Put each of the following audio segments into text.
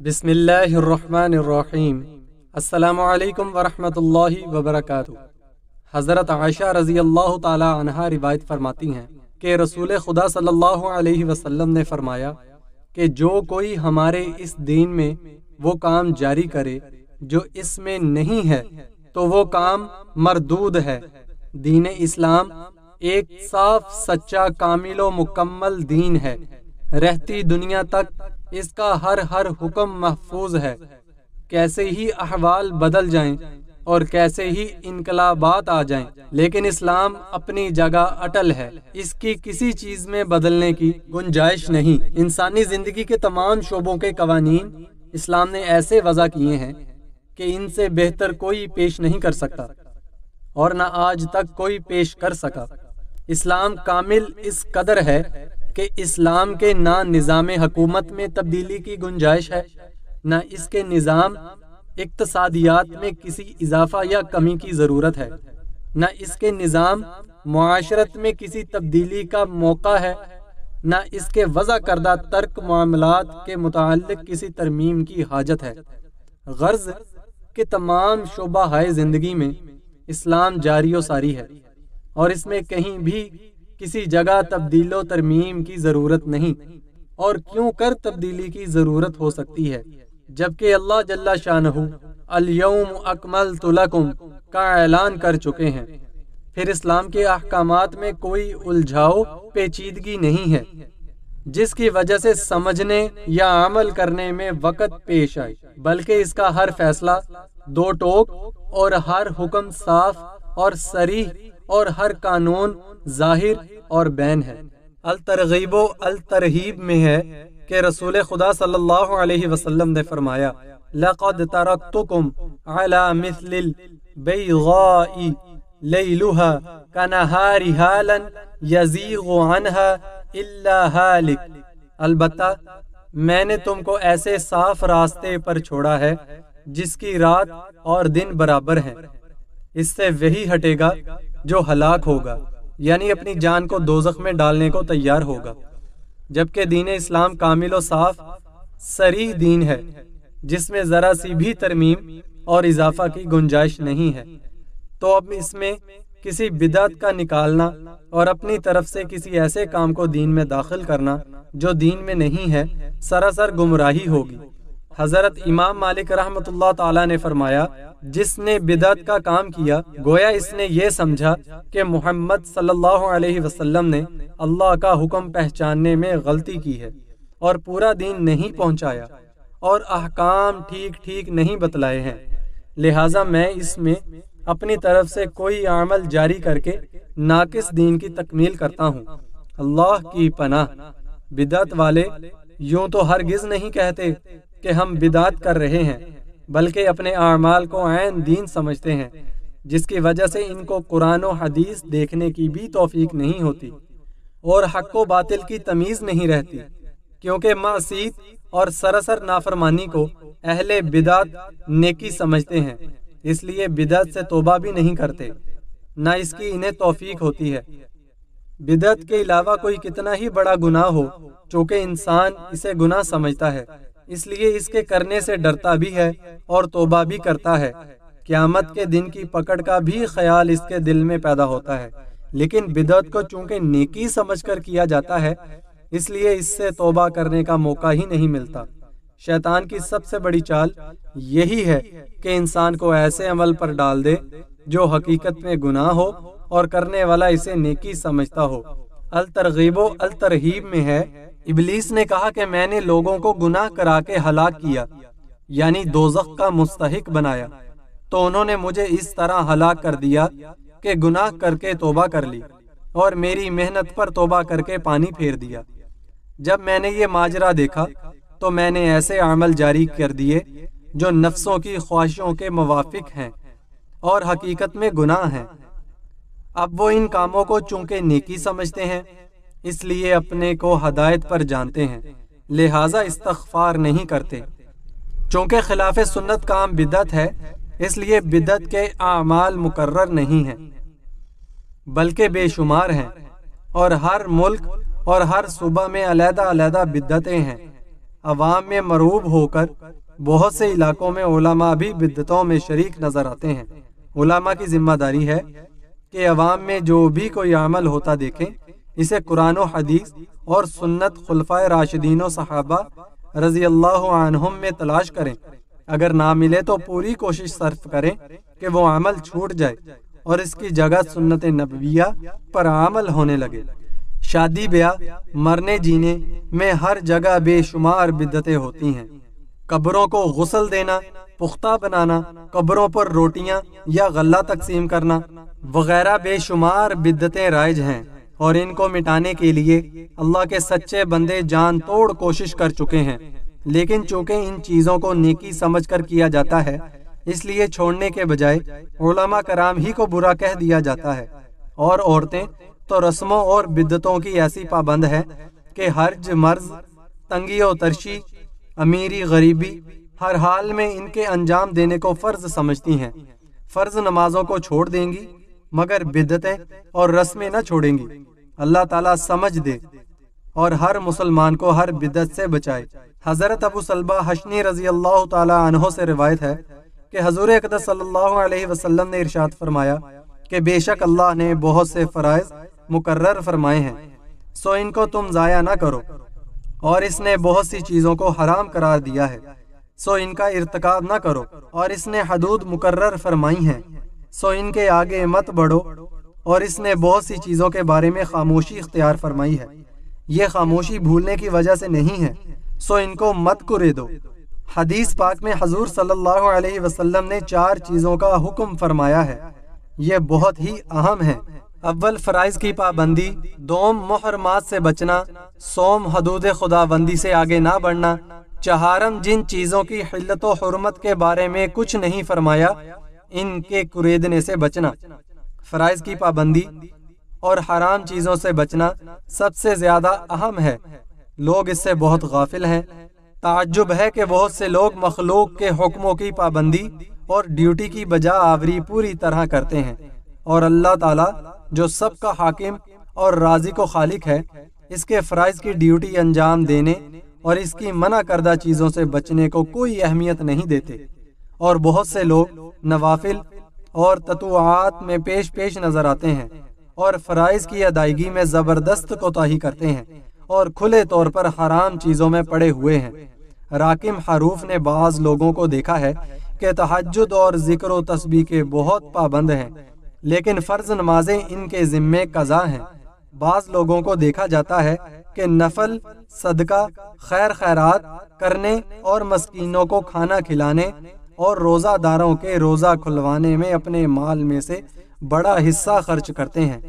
بسم اللہ الرحمن الرحیم السلام علیکم ورحمۃ اللہ وبرکاتہ حضرت عائشہ رضی اللہ تعالی عنہ روایت فرماتی ہیں کہ رسول خدا صلی اللہ علیہ وسلم نے فرمایا کہ جو کوئی ہمارے اس دین میں وہ کام جاری کرے جو اس میں نہیں ہے تو وہ کام مردود ہے۔ دین اسلام ایک صاف، سچا، کامل و مکمل دین ہے۔ رہتی دنیا تک اس کا ہر ہر حکم محفوظ ہے۔ کیسے ہی احوال بدل جائیں اور کیسے ہی انقلابات آ جائیں، لیکن اسلام اپنی جگہ اٹل ہے۔ اس کی کسی چیز میں بدلنے کی گنجائش نہیں۔ انسانی زندگی کے تمام شعبوں کے قوانین اسلام نے ایسے وضع کیے ہیں کہ ان سے بہتر کوئی پیش نہیں کر سکتا اور نہ آج تک کوئی پیش کر سکا۔ اسلام کامل اس قدر ہے کہ اسلام کے نہ نظام حکومت میں تبدیلی کی گنجائش ہے، نہ اس کے نظام اقتصادیات میں کسی اضافہ یا کمی کی ضرورت ہے، نہ اس کے نظام معاشرت میں کسی تبدیلی کا موقع ہے، نہ اس کے وضع کردہ ترک معاملات کے متعلق کسی ترمیم کی حاجت ہے۔ غرض کہ تمام شعبہ ہائے زندگی میں اسلام جاری و ساری ہے اور اس میں کہیں بھی کسی جگہ تبدیل و ترمیم کی ضرورت نہیں۔ اور کیوں کر تبدیلی کی ضرورت ہو سکتی ہے؟ جبکہ اللہ جل شانہ الیوم اکملت لکم کا اعلان کر چکے ہیں۔ پھر اسلام کے احکامات میں کوئی الجھاؤ، پیچیدگی نہیں ہے، جس کی وجہ سے سمجھنے یا عمل کرنے میں وقت پیش آئے۔ بلکہ اس کا ہر فیصلہ، دو ٹوک اور ہر حکم صاف اور سریح اور ہر قانون ظاہر اور بین ہے۔ الترغیب و الترہیب میں ہے کہ رسول خدا صلی اللہ علیہ وسلم نے فرمایا، لقد ترکتکم علی مثل البیغاء لیلها کنہارها لن یزیغ عنها الا حالک البتہ، میں نے تم کو ایسے صاف راستے پر چھوڑا ہے جس کی رات اور دن برابر ہیں۔ اس سے وہی ہٹے گا جو ہلاک ہوگا یعنی اپنی جان کو دوزخ میں ڈالنے کو تیار ہوگا۔ جبکہ دین اسلام کامل و صاف سریح دین ہے، جس میں ذرا سی بھی ترمیم اور اضافہ کی گنجائش نہیں ہے۔ تو اب اس میں کسی بدعت کا نکالنا اور اپنی طرف سے کسی ایسے کام کو دین میں داخل کرنا جو دین میں نہیں ہے، سراسر گمراہی ہوگی۔ حضرت امام مالک رحمت اللہ تعالی نے فرمایا، جس نے بدعت کا کام کیا، گویا اس نے یہ سمجھا کہ محمد صلی اللہ علیہ وسلم نے اللہ کا حکم پہچاننے میں غلطی کی ہے اور پورا دین نہیں پہنچایا اور احکام ٹھیک ٹھیک نہیں بتلائے ہیں۔ لہٰذا میں اس میں اپنی طرف سے کوئی عمل جاری کر کے ناقص دین کی تکمیل کرتا ہوں۔ اللہ کی پناہ، بدعت والے یوں تو ہرگز نہیں کہتے۔ کہ ہم بدعت کر رہے ہیں، بلکہ اپنے اعمال کو عین دین سمجھتے ہیں، جس کی وجہ سے ان کو قرآن و حدیث دیکھنے کی بھی توفیق نہیں ہوتی اور حق و باطل کی تمیز نہیں رہتی۔ کیونکہ معصیت اور سراسر نافرمانی کو اہل بدعت نیکی سمجھتے ہیں، اس لیے بدعت سے توبہ بھی نہیں کرتے، نہ اس کی انہیں توفیق ہوتی ہے۔ بدعت کے علاوہ کوئی کتنا ہی بڑا گناہ ہو، چونکہ انسان اسے گناہ سمجھتا ہے۔ اس لیے اس کے کرنے سے ڈرتا بھی ہے اور توبہ بھی کرتا ہے۔ قیامت کے دن کی پکڑ کا بھی خیال اس کے دل میں پیدا ہوتا ہے۔ لیکن بدعت کو چونکہ نیکی سمجھ کر کیا جاتا ہے، اس لیے اس سے توبہ کرنے کا موقع ہی نہیں ملتا۔ شیطان کی سب سے بڑی چال یہی ہے کہ انسان کو ایسے عمل پر ڈال دے جو حقیقت میں گناہ ہو اور کرنے والا اسے نیکی سمجھتا ہو۔ الترغیب و الترہیب میں ہے ابلیس نے کہا کہ میں نے لوگوں کو گناہ کرا کے ہلاک کیا یعنی دوزخ کا مستحق بنایا۔ تو انہوں نے مجھے اس طرح ہلاک کر دیا کہ گناہ کر کے توبہ کر لی اور میری محنت پر توبہ کر کے پانی پھیر دیا۔ جب میں نے یہ ماجرا دیکھا تو میں نے ایسے عمل جاری کر دیے جو نفسوں کی خواہشوں کے موافق ہیں اور حقیقت میں گناہ ہیں۔ اب وہ ان کاموں کو چونکہ نیکی سمجھتے ہیں اس لیے اپنے کو ہدایت پر جانتے ہیں۔ لہٰذا استغفار نہیں کرتے۔ چونکہ خلاف سنت کام بدت ہے، اس لیے بدت کے اعمال مقرر نہیں ہیں، بلکہ بے شمار ہیں۔ اور ہر ملک اور ہر صوبہ میں علیحدہ علیحدہ بدتیں ہیں۔ عوام میں مروب ہو کر بہت سے علاقوں میں علماء بھی بدتوں میں شریک نظر آتے ہیں۔ علماء کی ذمہ داری ہے کہ عوام میں جو بھی کوئی عمل ہوتا دیکھیں۔ اسے قرآن و حدیث اور سنت خلفۂ راشدین و صحابہ رضی اللہ عنہم میں تلاش کریں۔ اگر نہ ملے تو پوری کوشش صرف کریں کہ وہ عمل چھوٹ جائے اور اس کی جگہ سنت نبویہ پر عمل ہونے لگے۔ شادی بیاہ، مرنے جینے میں ہر جگہ بے شمار بدتیں ہوتی ہیں۔ قبروں کو غسل دینا، پختہ بنانا، قبروں پر روٹیاں یا غلہ تقسیم کرنا وغیرہ بے شمار بدتیں رائج ہیں۔ اور ان کو مٹانے کے لیے اللہ کے سچے بندے جان توڑ کوشش کر چکے ہیں۔ لیکن چونکہ ان چیزوں کو نیکی سمجھ کر کیا جاتا ہے، اس لیے چھوڑنے کے بجائے علماء کرام ہی کو برا کہہ دیا جاتا ہے۔ اور عورتیں تو رسموں اور بدتوں کی ایسی پابند ہے کہ حرج، مرض، تنگی و ترشی، امیری، غریبی ہر حال میں ان کے انجام دینے کو فرض سمجھتی ہیں۔ فرض نمازوں کو چھوڑ دیں گی، مگر بدتیں اور رسمیں نہ چھوڑیں گی۔ اللہ تعالیٰ سمجھ دے اور ہر مسلمان کو ہر بدت سے بچائے۔ حضرت ابو سلبہ حشنی رضی اللہ تعالیٰ عنہ سے روایت ہے کہ حضور اقدس صلی اللہ علیہ وسلم نے ارشاد فرمایا کہ بے شک اللہ نے بہت سے فرائض مقرر فرمائے ہیں، سو ان کو تم ضائع نہ کرو۔ اور اس نے بہت سی چیزوں کو حرام قرار دیا ہے، سو ان کا ارتکاب نہ کرو۔ اور اس نے حدود مقرر فرمائی ہیں، سو ان کے آگے مت بڑھو۔ اور اس نے بہت سی چیزوں کے بارے میں خاموشی اختیار فرمائی ہے۔ یہ خاموشی بھولنے کی وجہ سے نہیں ہے، سو ان کو مت کرے دو۔ حدیث پاک میں حضور صلی اللہ علیہ وسلم نے چار چیزوں کا حکم فرمایا ہے۔ یہ بہت ہی اہم ہے اول، فرائض کی پابندی، دوم، محرمات سے بچنا، سوم، حدود خدا بندی سے آگے نہ بڑھنا۔ چہارم، جن چیزوں کی حلت و حرمت کے بارے میں کچھ نہیں فرمایا، ان کے کریدنے سے بچنا۔ فرائض کی پابندی اور حرام چیزوں سے بچنا سب سے زیادہ اہم ہے۔ لوگ اس سے بہت غافل ہیں۔ تعجب ہے کہ بہت سے لوگ مخلوق کے حکموں کی پابندی اور ڈیوٹی کی بجا آوری پوری طرح کرتے ہیں۔ اور اللہ تعالی جو سب کا حاکم اور راضی کو خالق ہے، اس کے فرائض کی ڈیوٹی انجام دینے اور اس کی منع کردہ چیزوں سے بچنے کو کوئی اہمیت نہیں دیتے۔ اور بہت سے لوگ نوافل اور تتوعات میں پیش پیش نظر آتے ہیں اور فرائض کی ادائیگی میں زبردست کوتاہی کرتے ہیں اور کھلے طور پر حرام چیزوں میں پڑے ہوئے ہیں۔ راکم حروف نے بعض لوگوں کو دیکھا ہے کہ تحجد اور ذکر و تسبیح کے بہت پابند ہیں، لیکن فرض نمازیں ان کے ذمے قضا ہیں۔ بعض لوگوں کو دیکھا جاتا ہے کہ نفل، صدقہ، خیر خیرات، کرنے اور مسکینوں کو کھانا کھلانے اور روزہ داروں کے روزہ کھلوانے میں اپنے مال میں سے بڑا حصہ خرچ کرتے ہیں،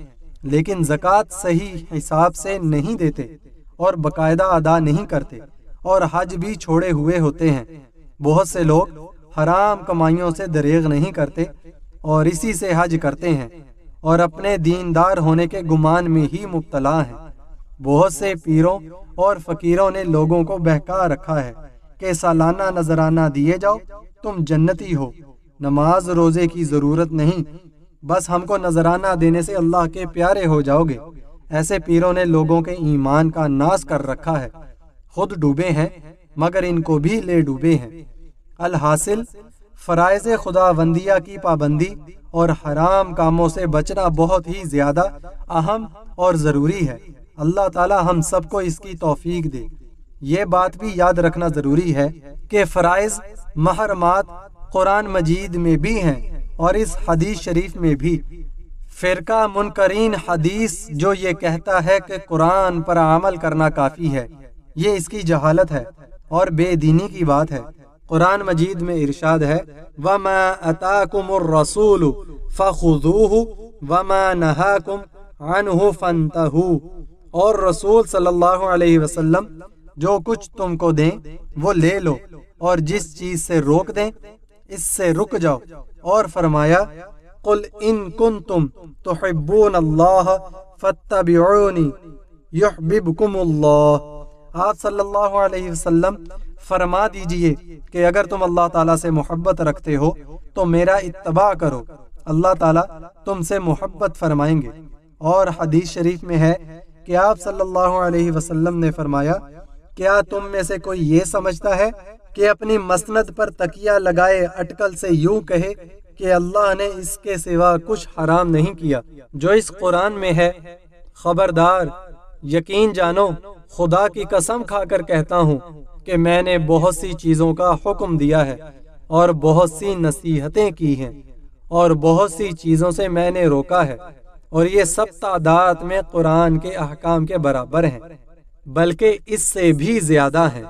لیکن زکوٰۃ صحیح حساب سے نہیں دیتے اور باقاعدہ ادا نہیں کرتے اور حج بھی چھوڑے ہوئے ہوتے ہیں۔ بہت سے لوگ حرام کمائیوں سے دریغ نہیں کرتے اور اسی سے حج کرتے ہیں اور اپنے دیندار ہونے کے گمان میں ہی مبتلا ہیں۔ بہت سے پیروں اور فقیروں نے لوگوں کو بہکا رکھا ہے کہ سالانہ نذرانہ دیے جاؤ تم جنتی ہو۔ نماز روزے کی ضرورت نہیں۔ بس ہم کو نذرانہ دینے سے اللہ کے پیارے ہو جاؤ گے۔ ایسے پیروں نے لوگوں کے ایمان کا ناس کر رکھا ہے۔ خود ڈوبے ہیں، مگر ان کو بھی لے ڈوبے ہیں۔ الحاصل، فرائض خدا بندیہ کی پابندی اور حرام کاموں سے بچنا بہت ہی زیادہ اہم اور ضروری ہے۔ اللہ تعالی ہم سب کو اس کی توفیق دے۔ یہ بات بھی یاد رکھنا ضروری ہے کہ فرائض محرمات قرآن مجید میں بھی ہیں اور اس حدیث شریف میں بھی۔ فرقہ منکرین حدیث جو یہ کہتا ہے کہ قرآن پر عمل کرنا کافی ہے، یہ اس کی جہالت ہے اور بے دینی کی بات ہے۔ قرآن مجید میں ارشاد ہے، وما اتاکم الرسول فخذوه وما نهاکم عنه فانتهوا۔ اور رسول صلی اللہ علیہ وسلم جو کچھ تم کو دیں، وہ لے لو اور جس چیز سے روک دیں، اس سے رک جاؤ۔ اور فرمایا، قل ان کنتم تحبون اللہ فاتبعونی یحببکم اللہ۔ آپ صلی اللہ علیہ وسلم، فرما دیجیے کہ اگر تم اللہ تعالیٰ سے محبت رکھتے ہو، تو میرا اتباع کرو۔ اللہ تعالیٰ تم سے محبت فرمائیں گے۔ اور حدیث شریف میں ہے کہ آپ صلی اللہ علیہ وسلم نے فرمایا کیا تم میں سے کوئی یہ سمجھتا ہے کہ اپنی مسند پر تکیہ لگائے اٹکل سے یوں کہے کہ اللہ نے اس کے سوا کچھ حرام نہیں کیا؟ جو اس قرآن میں ہے، خبردار، یقین جانو، خدا کی قسم کھا کر کہتا ہوں کہ میں نے بہت سی چیزوں کا حکم دیا ہے اور بہت سی نصیحتیں کی ہیں اور بہت سی چیزوں سے میں نے روکا ہے اور یہ سب تعداد میں قرآن کے احکام کے برابر ہیں۔ بلکہ اس سے بھی زیادہ ہے